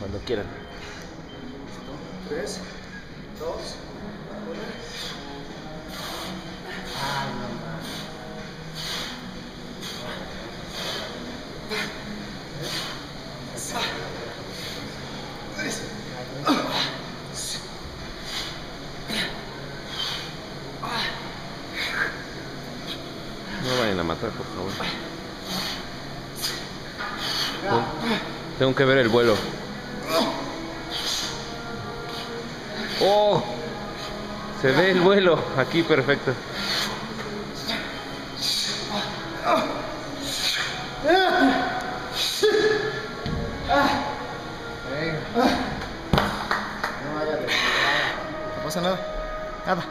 Cuando quieran. Tres, dos, no vayan a matar, por favor. Tengo que ver el vuelo. ¡Oh! Se ve el vuelo. Aquí, perfecto. No pasa nada. Nada.